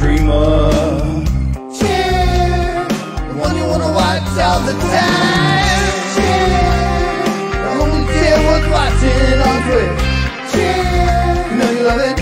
dreamer. Cheer, the one you wanna watch all the time. Cheer, the only cheer worth watching on Twitch. Cheer, you know you love it.